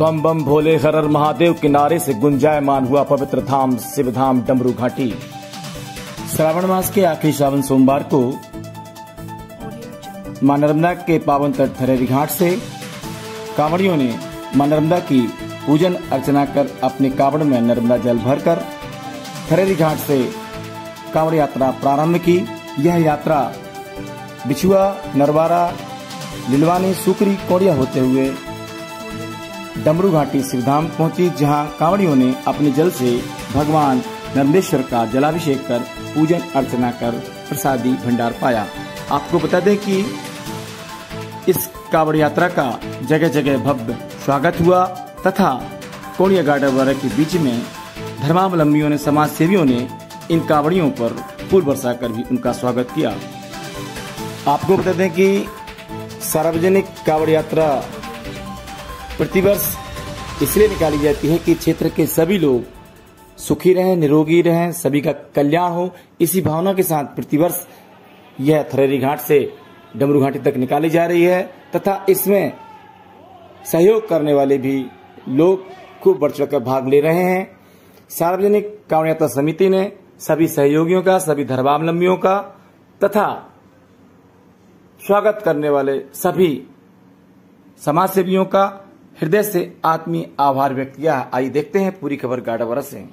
बम बम भोले horror Mahadev के नारे से गुंजायमान हुआ पवित्र धाम, शिवधाम, डमरू घाटी। श्रावण मास के आखिरी श्रावण सोमवार को माँ नर्मदा के पावन तट थरेरी घाट से कांवड़ियों ने माँ नर्मदा की पूजन अर्चना कर अपने कांवड़ में नर्मदा जल भरकर थरेरी घाट से कांवड़ यात्रा प्रारंभ की। यह यात्रा बिछुआ, नरवारा, लिलवानी, सुकरी, कोड़िया होते हुए डमरू घाटी शिवधाम पहुँची, जहाँ कांवड़ियों ने अपने जल से भगवान नर्मदेश्वर का जलाभिषेक कर पूजन अर्चना कर प्रसादी भंडार पाया। आपको बता दें कि इस कांवड़ यात्रा का जगह जगह भव्य स्वागत हुआ, तथा कोड़िया गार्डन वगैरह के बीच में धर्मावलंबियों ने समाज सेवियों ने इन कांवड़ियों पर फूल बरसा कर भी उनका स्वागत किया। आपको बता दें कि सार्वजनिक कांवड़ यात्रा प्रतिवर्ष इसलिए निकाली जाती है कि क्षेत्र के सभी लोग सुखी रहें, निरोगी रहें, सभी का कल्याण हो। इसी भावना के साथ प्रतिवर्ष यह थरेरी घाट से डमरू घाटी तक निकाली जा रही है तथा इसमें सहयोग करने वाले भी लोग खूब बढ़ चढ़ कर भाग ले रहे हैं। सार्वजनिक कांवड़ यात्रा समिति ने सभी सहयोगियों का, सभी धर्मावलंबियों का तथा स्वागत करने वाले सभी समाज सेवियों का हृदय से आत्मीय आभार व्यक्त किया आइए देखते हैं पूरी खबर गाड़ावरा से।